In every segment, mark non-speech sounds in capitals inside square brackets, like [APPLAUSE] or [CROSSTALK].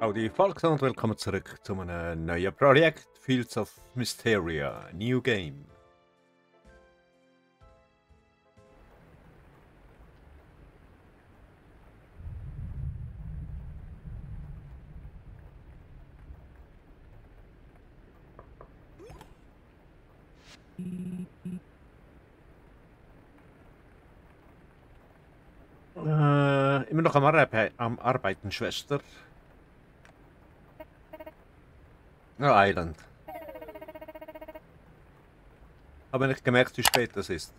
Howdy Folks und willkommen zurück zu einem neuen Projekt Fields of Mysteria New Game. Äh, immer noch am, Arbe am Arbeiten, Schwester. Oh, Island. Habe nicht gemerkt, wie spät es ist.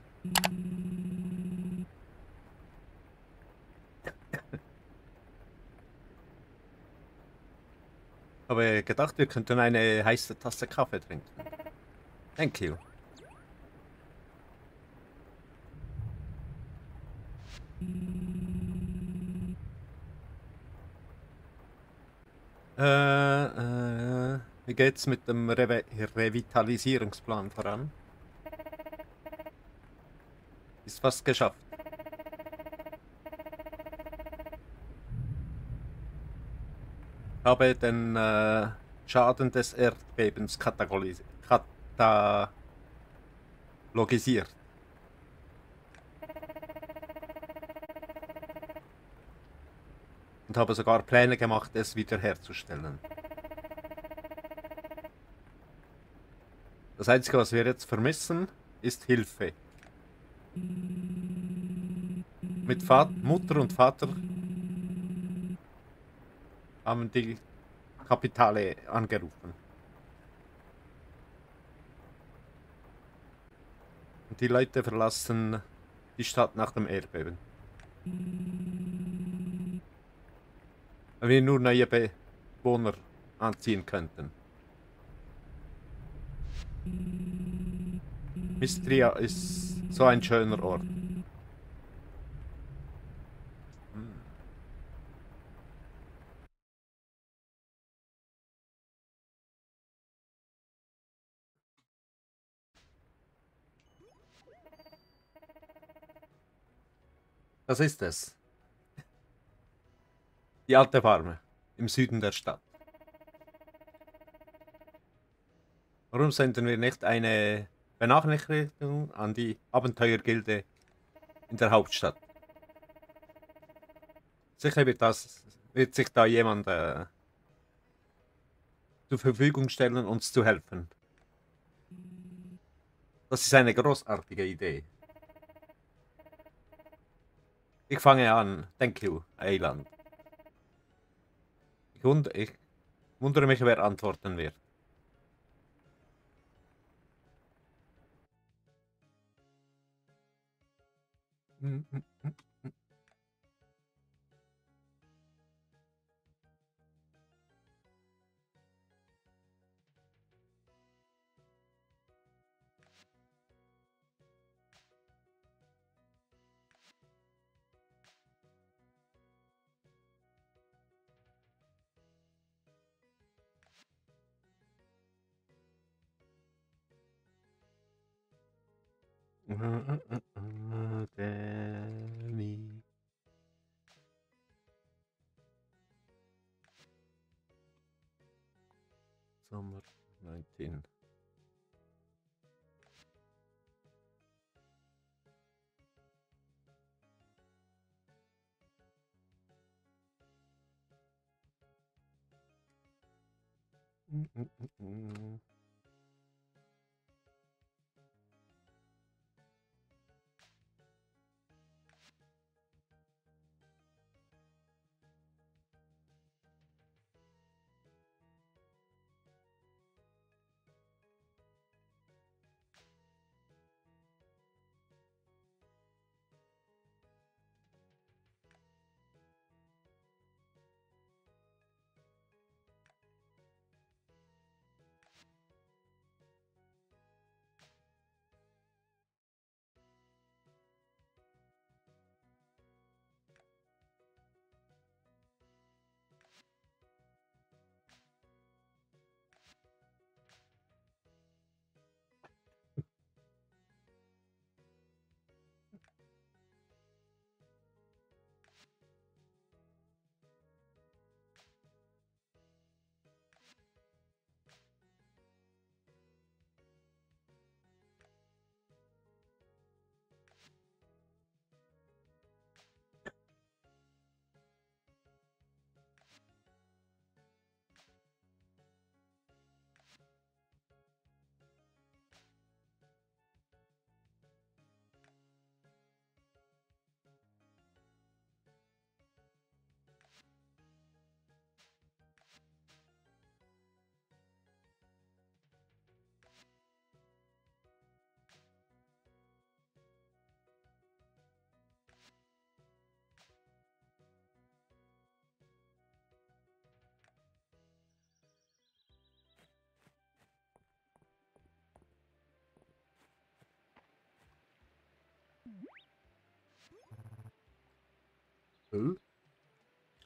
Habe gedacht, wir könnten eine heiße Tasse Kaffee trinken. Thank you. Äh, äh, wie geht's mit dem Re Revitalisierungsplan voran? Ist fast geschafft. Habe den äh, Schaden des Erdbebens katalogisiert. und habe sogar Pläne gemacht, es wiederherzustellen. Das Einzige, was wir jetzt vermissen, ist Hilfe. Mit Vater, Mutter und Vater haben die Kapitale angerufen. Und die Leute verlassen die Stadt nach dem Erdbeben. Wenn wir nur neue Bewohner anziehen könnten. Mistria ist so ein schöner Ort. Das ist es. Die alte Farme im Süden der Stadt. Warum senden wir nicht eine Benachrichtigung an die Abenteuergilde in der Hauptstadt? Sicher wird, das, wird sich da jemand äh, zur Verfügung stellen, uns zu helfen. Das ist eine großartige Idee. Ich fange an. Thank you, Eiland. Ich, wund ich wundere mich, wer antworten wird. Mm -mm -mm. Danny. Mm-mm-mm-mm.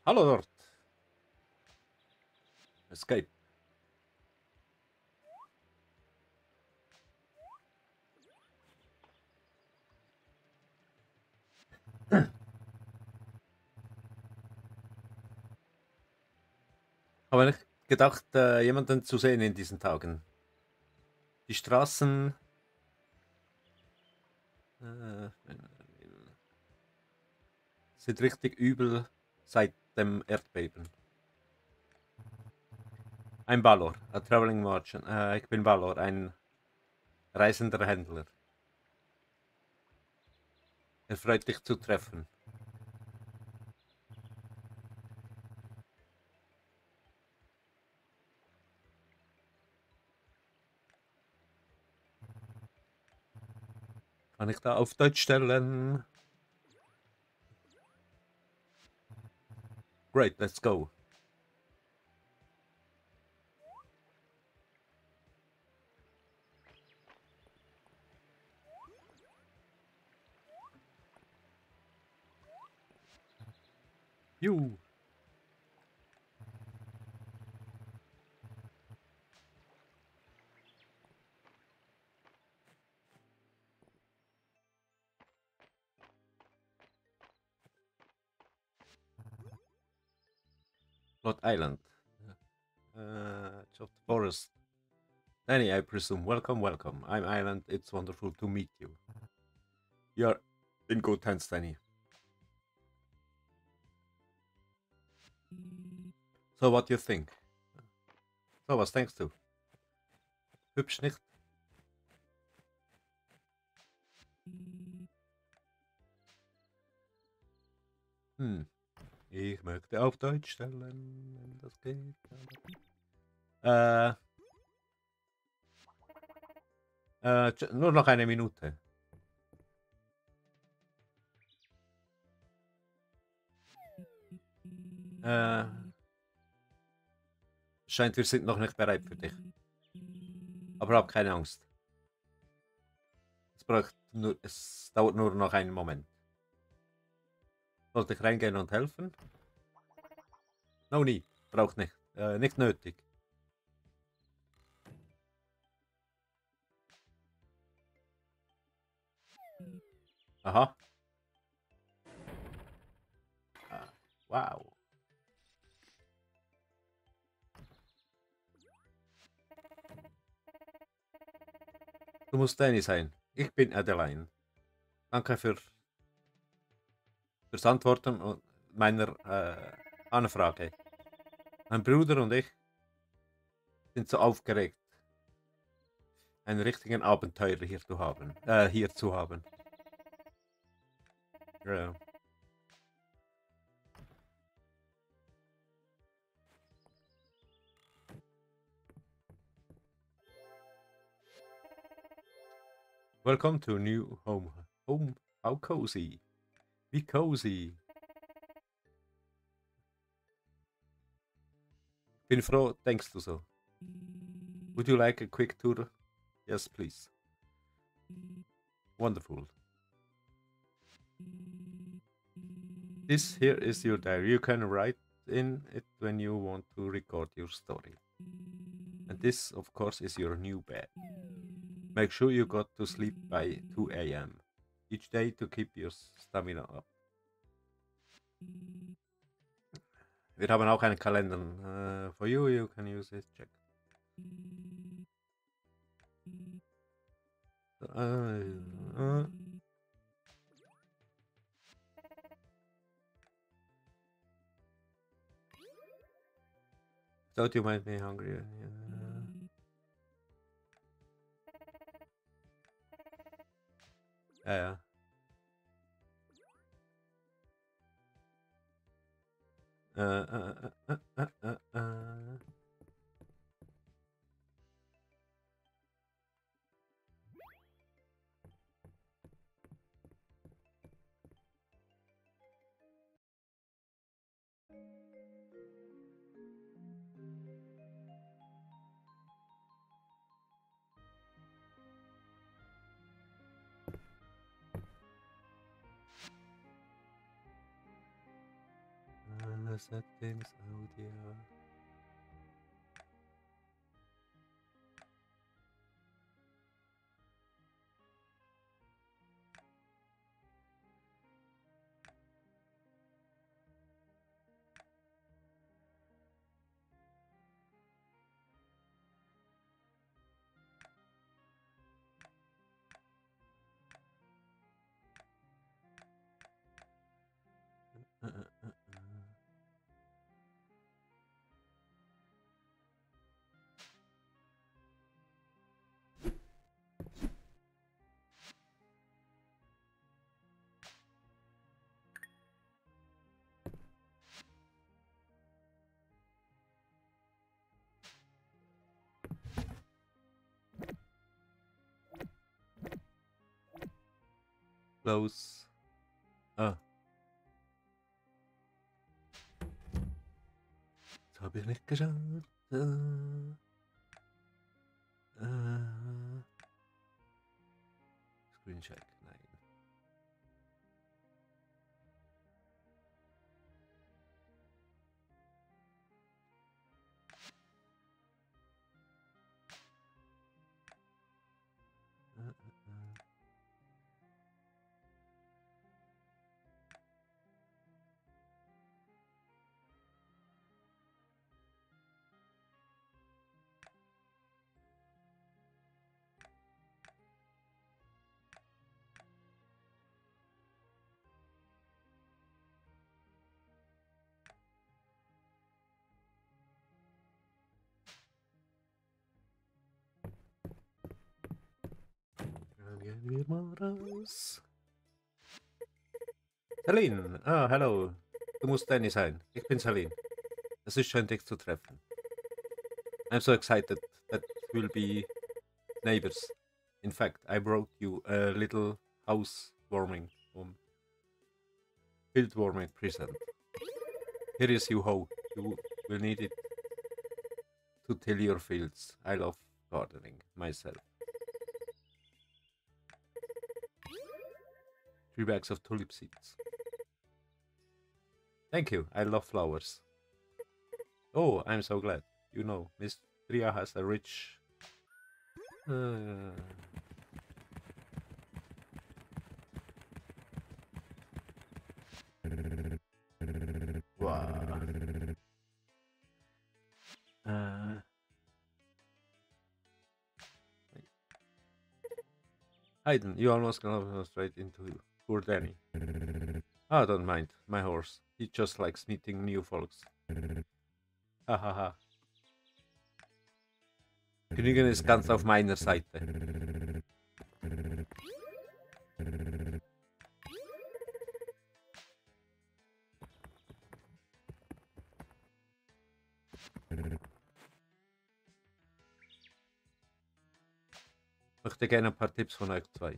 Hallo dort. Escape. Aber ich gedacht, äh, jemanden zu sehen in diesen Tagen. Die Straßen sind richtig übel seit dem Erdbeben. Ein Ballor, a traveling merchant. Äh, ich bin Ballor, ein reisender Händler. Er freut dich zu treffen. Kann ich da auf Deutsch stellen? Great, let's go. You. Eiland. Uh, of the forest. Danny, I presume. Welcome, welcome. I'm Eiland. It's wonderful to meet you. You're in good hands, Danny. So, what do you think? So, was denkst du? Hübsch nicht? Hm. Ich möchte auf Deutsch stellen, wenn das geht. Äh, äh, nur noch eine Minute. Äh, scheint, wir sind noch nicht bereit für dich. Aber hab keine Angst. Es, braucht nur, es dauert nur noch einen Moment. Sollte ich reingehen und helfen? No, nie. Braucht nicht. Äh, nicht nötig. Aha. Ah, wow. Du musst Danny sein. Ich bin Adeline. Danke für fürs Antworten meiner äh, Anfrage. Mein Bruder und ich sind so aufgeregt, einen richtigen Abenteurer hier zu haben. Äh, hier zu haben. Ja. Welcome to new home. Home, how cozy. Be cozy. Bin froh, denkst du so. Would you like a quick tour? Yes, please. Wonderful. This here is your diary. You can write in it when you want to record your story. And this, of course, is your new bed. Make sure you got to sleep by 2 a.m each day to keep your stamina up. Wir haben auch einen Kalender. Uh, for you, you can use it. Check. Uh, uh. Thought you might be hungry. Yeah. Ja, ja. Äh, uh, äh, äh, äh, äh. settings, audio. Close. Ah. Ich nicht geschaut. Celine, ah, hallo. Du musst Danny. Ich bin Celine. Es ist schön, dich zu treffen. I'm so excited that we'll be neighbors. In fact, I brought you a little house warming um, field warming present. Here is you hoe. You will need it to till your fields. I love gardening myself. Three bags of tulip seeds. [LAUGHS] Thank you. I love flowers. Oh, I'm so glad. You know, Miss Tria has a rich. Uh, wow. Uh, Hayden, you almost gonna straight into poor Danny. Ah, don't mind, my horse. He just likes meeting new folks. Ha ha ha. Königin ist ganz auf meiner Seite. Möchte gerne ein paar Tipps von euch zwei.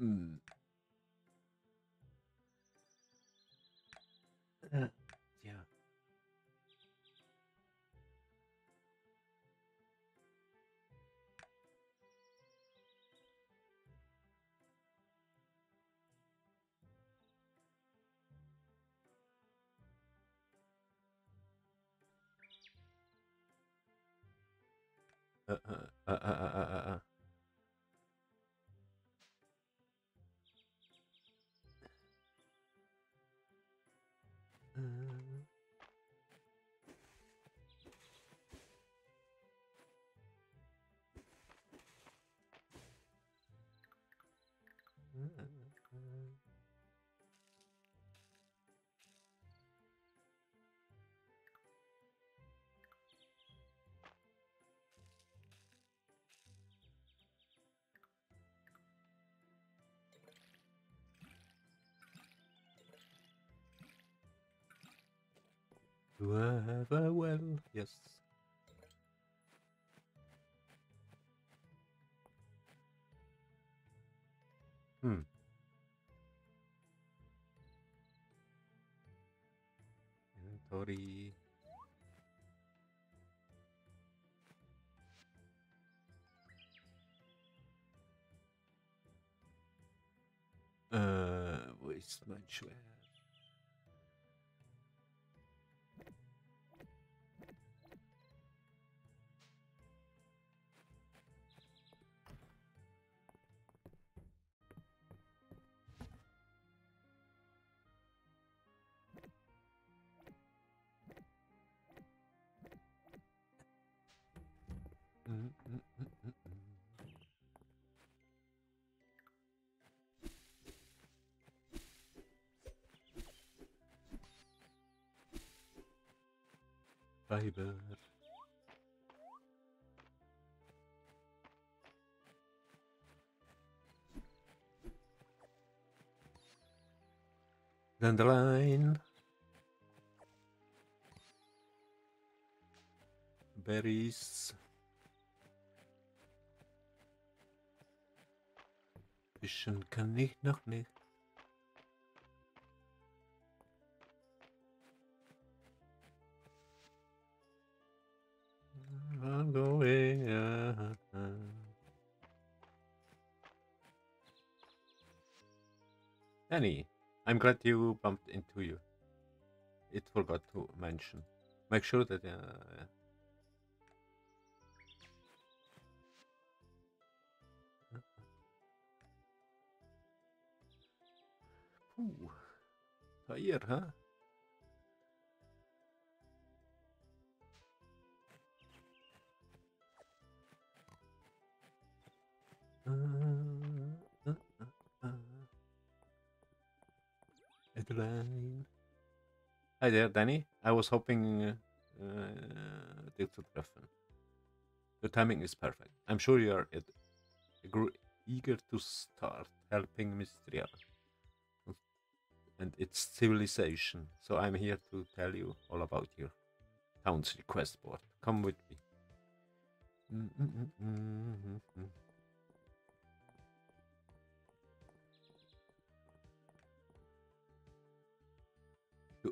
Hmm. Uh, [CLEARS THROAT] yeah. Uh, uh, uh, uh, uh, uh, uh, a well, yes. Wo ist Fiber. Dandelion. Berries. Fischen kann ich noch nicht. I'm going. I'm glad you bumped into you. It forgot to mention. Make sure that. Uh, Ooh, huh? Hi there, Danny. I was hoping uh, uh, to treffen. The timing is perfect. I'm sure you are eager to start helping Mistria and its civilization. So I'm here to tell you all about your town's request board. Come with me. To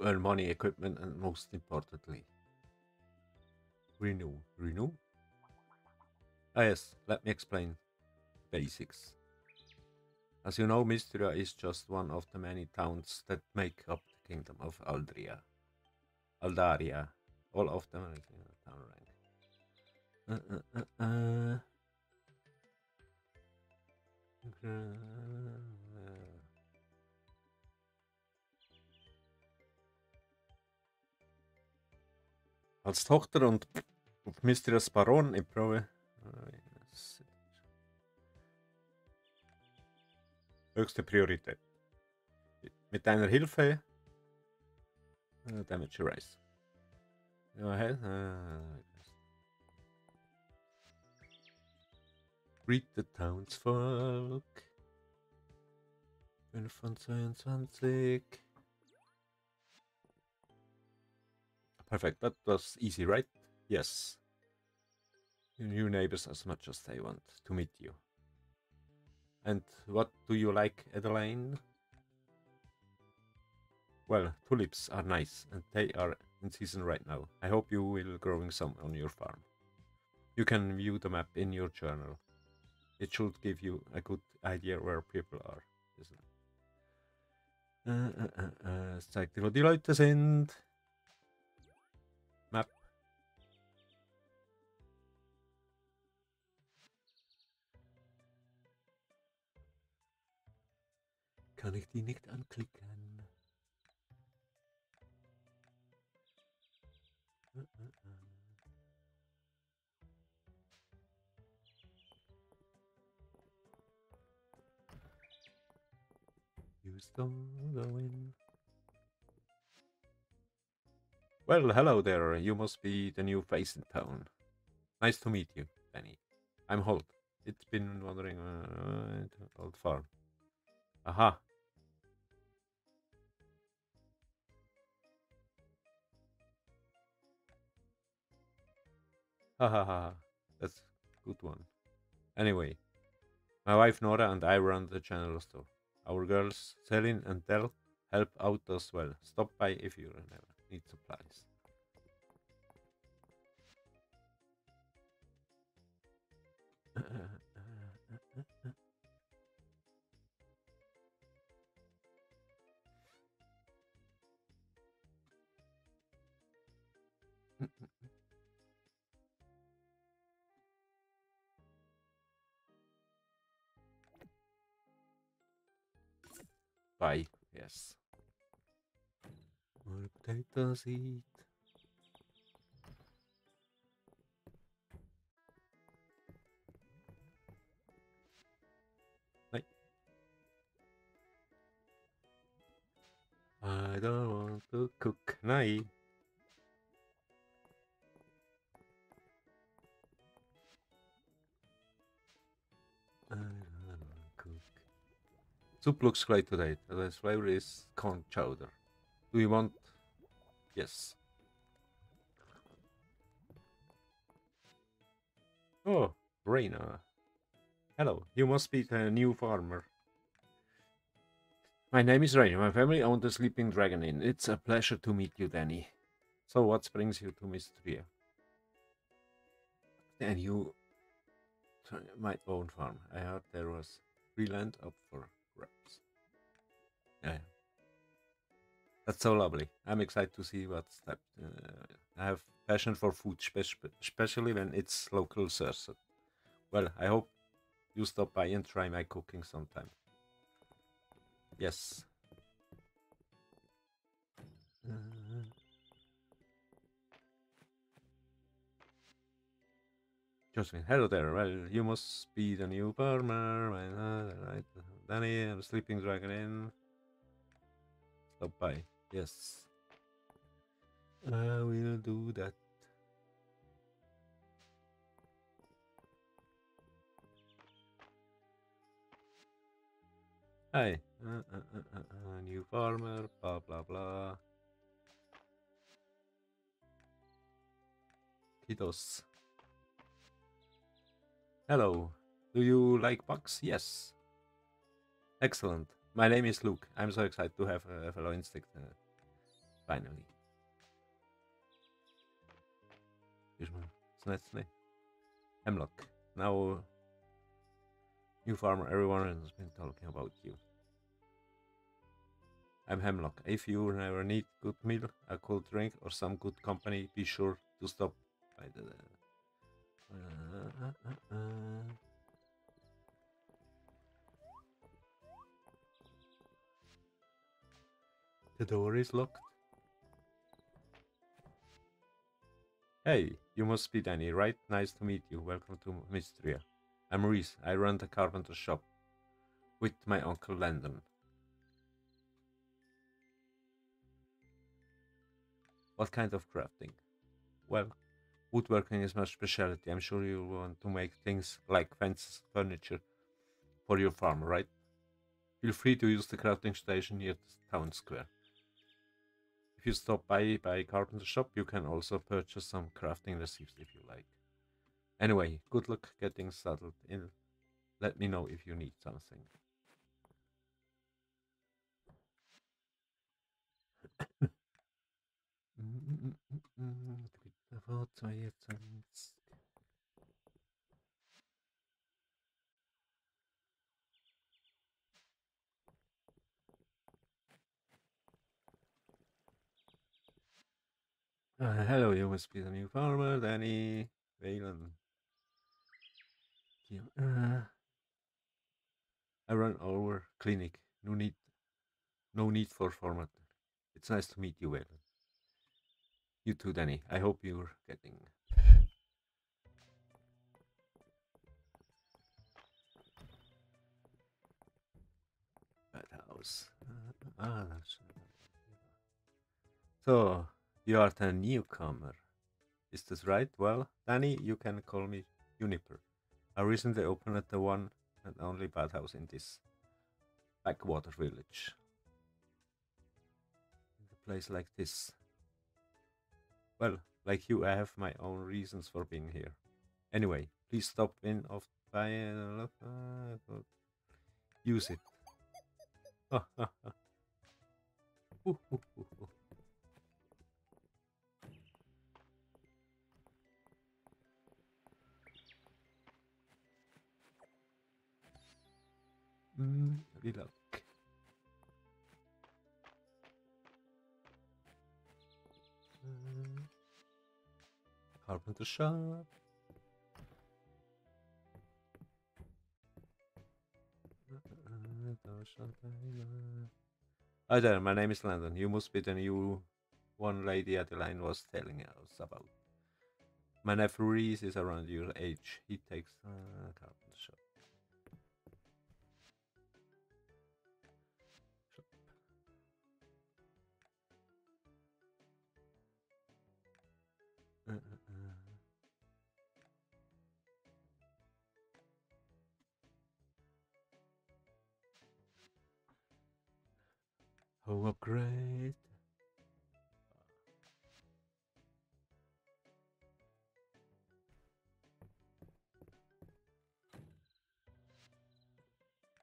earn money, equipment, and most importantly, renew. Renew? Ah, yes, let me explain basics. As you know, Mistria is just one of the many towns that make up the kingdom of Aldria. Aldaria. All of them are in the town rank. Uh, uh, uh, Als Tochter und Mystrias Baron im Probe. Höchste Priorität. Mit deiner Hilfe. äh, Damage Erase. Go ahead. äh, Read the Townsfolk. 5 Perfect. That was easy, right? Yes. Your new neighbors as much as they want to meet you. And what do you like, Adeline? Well, tulips are nice, and they are in season right now. I hope you will growing some on your farm. You can view the map in your journal. It should give you a good idea where people are, isn't it? Uh, uh, uh, äh, äh, äh, es zeigt dir, die Leute sind. Kann ich die nicht anklicken? Going? Well, hello there. You must be the new face in town. Nice to meet you, Benny. I'm Holt. It's been wandering uh, old farm. Aha. Ha ha ha. That's good one. Anyway, my wife Nora and I run the channel store. Our girls Celine and Del help out as well. Stop by if you're never. need supplies. [LAUGHS] Bye. Yes. More potatoes eat. I don't want to cook. Night. Soup looks great today. The flavor is corn chowder. Do you want? Yes. Oh, Reina. Hello, you must be the new farmer. My name is Reina. My family owned the Sleeping Dragon Inn. It's a pleasure to meet you, Danny. So, what brings you to Mistria? And you my own farm. I heard there was free land up for Yeah, that's so lovely. I'm excited to see what's that. Uh, I have passion for food, especially when it's local sourced. Well, I hope you stop by and try my cooking sometime. Yes. Uh, Josephine, hello there. Well, you must be the new farmer. Right, Danny, I'm Sleeping Dragon Inn. Stop by. Yes. I will do that. Hi. Uh, uh, uh, uh, new farmer, blah blah blah. Kiddos. Hello. Do you like bugs? Yes. Excellent. My name is Luke. I'm so excited to have a fellow insect uh, finally. Snetsney. Hemlock. Now, new farmer, everyone has been talking about you. I'm Hemlock. If you ever need good meal, a cool drink, or some good company, be sure to stop by the uh, uh, the door is locked. Hey, you must be Danny, right? Nice to meet you. Welcome to Mistria. I'm Reese. I run the carpenter shop with my uncle Landen. What kind of crafting? Well, Woodworking is my specialty. I'm sure you want to make things like fences, furniture for your farm, right? Feel free to use the crafting station near the town square. If you stop by by carpenter shop, you can also purchase some crafting recipes if you like. Anyway, good luck getting settled in. Let me know if you need something. Uh, hello, you must be the new farmer, Danny Valen. Uh, I run our clinic. No need, no need for format. It's nice to meet you, Valen. You too, Danny. I hope you're getting house. Ah, so you are the newcomer. Is this right? Well, Danny, you can call me Juniper. I recently opened the one and only bathhouse in this backwater village. In a place like this. Well, like you, I have my own reasons for being here. Anyway, please stop in of by uh, use it. [LAUGHS] Mm, reload. Carpenter shop. Hi there, my name is Landen. You must be the new one lady at the line was telling us about. My nephew Reese is around your age. He takes uh, Home upgrade.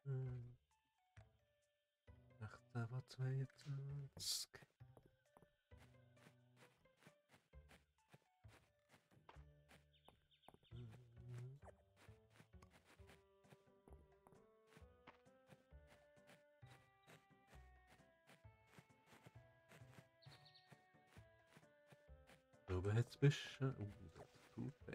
Hmm. 8 wat 22. Hmm. Hetzbisch. Uh, super.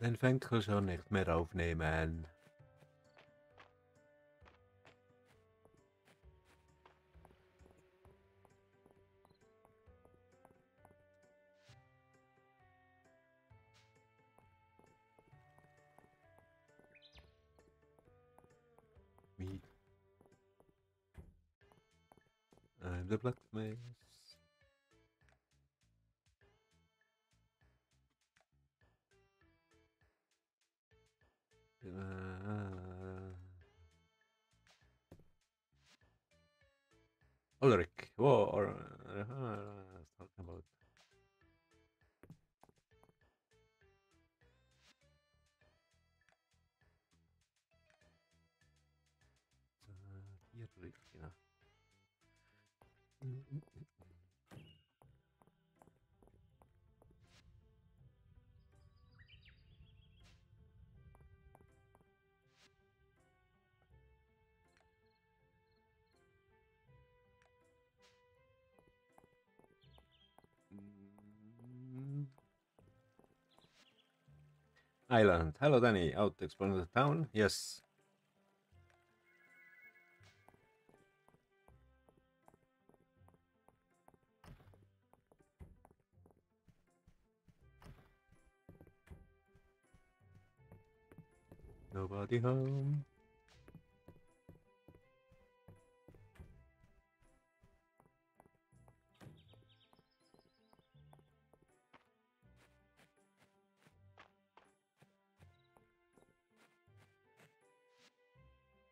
Dan fängt er schon nicht mehr aufnehmen. Me. I'm the Eiland. Hello, Danny. Out exploring the town? Yes. Nobody home.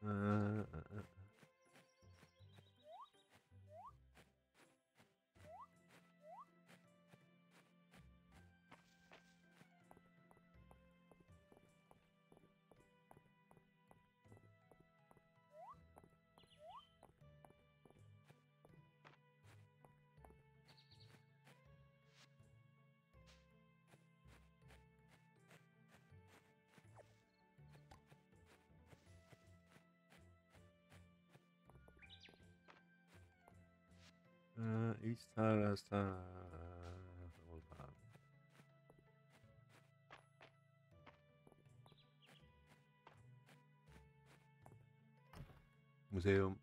Uh, uh, uh, uh, East Harasta. Hold on. Museum.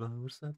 Spring flower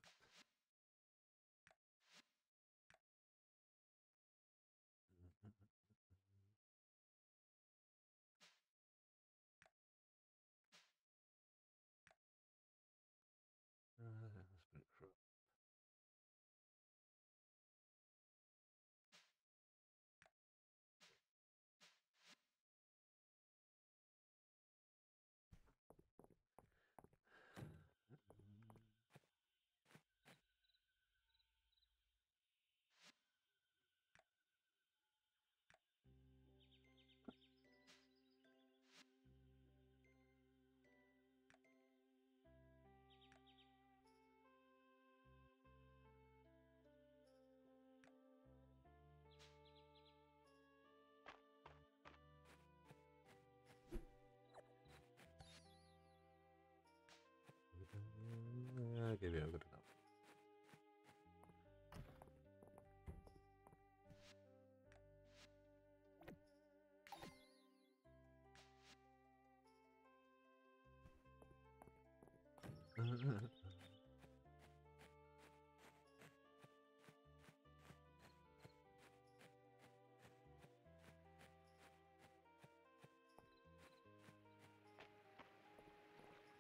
[LAUGHS]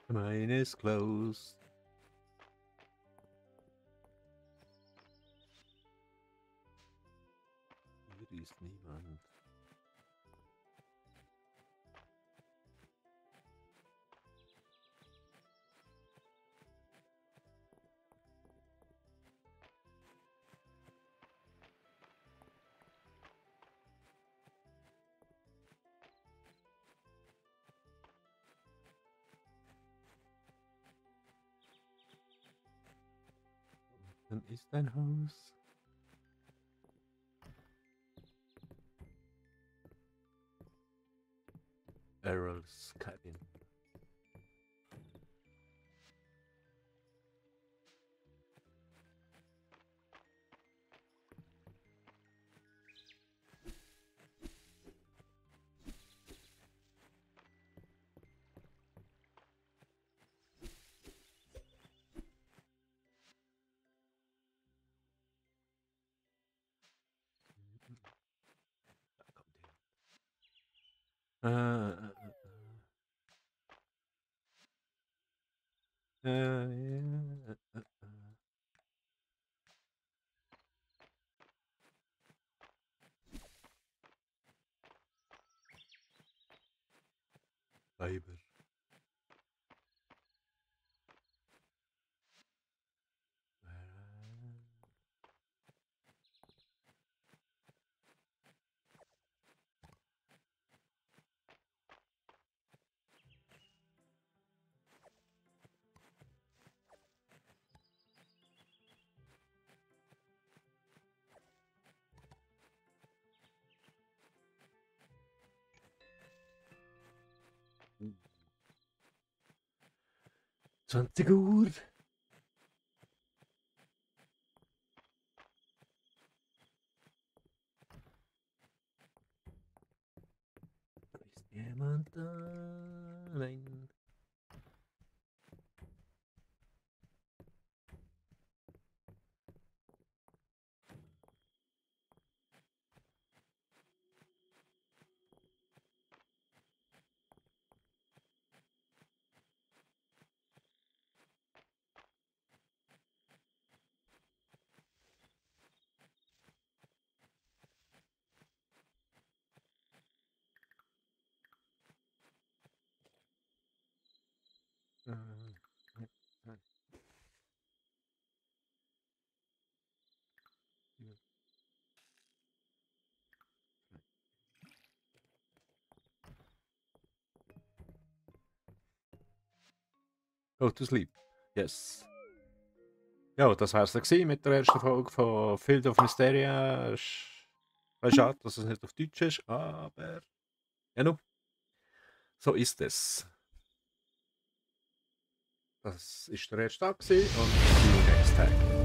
Mine is closed. It is niemand. Dann ist ein Haus. Errol's er. Äh, äh, äh, äh, Sånn, Tventigor. Go to sleep. Yes. Ja, das dann gewesen mit der ersten Folge von Field of Mysteria. Äh, Schade, dass es nicht auf Deutsch ist, aber. Ja, no. So ist es. Das ist der erste Tag und see you next time.